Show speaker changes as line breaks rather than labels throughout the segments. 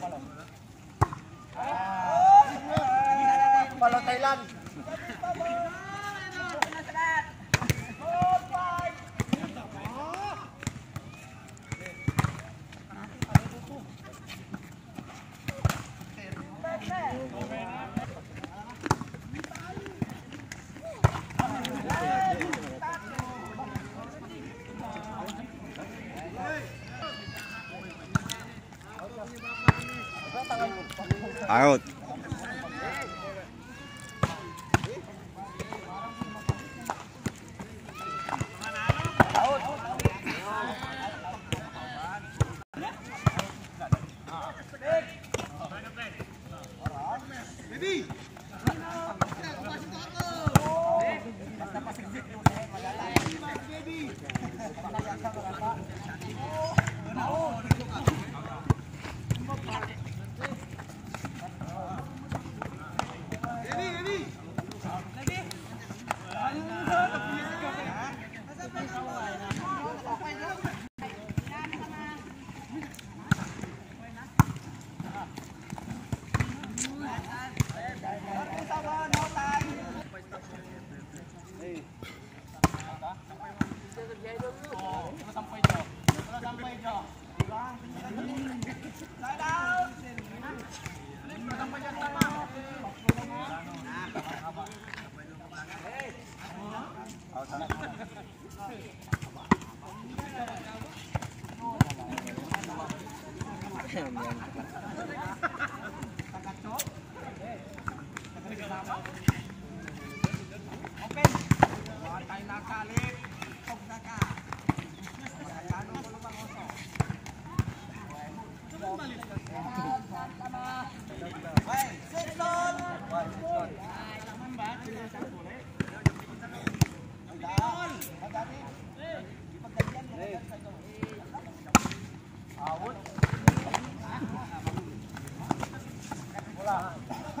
dẫn Out. Baby! Yeah.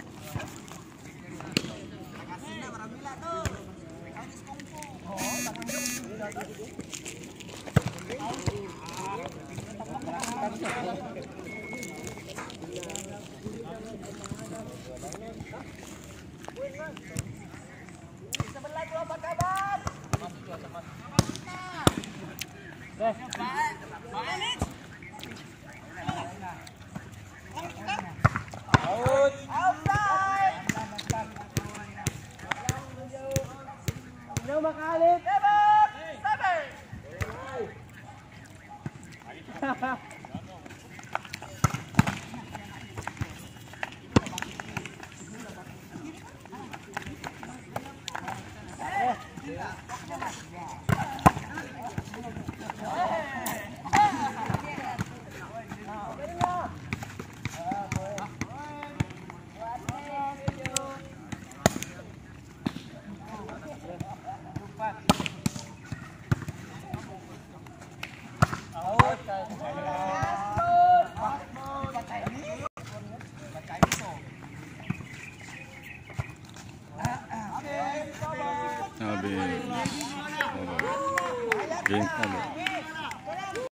Sebelah apa kabar? Mas, mas. Ha ha ha! Thank you.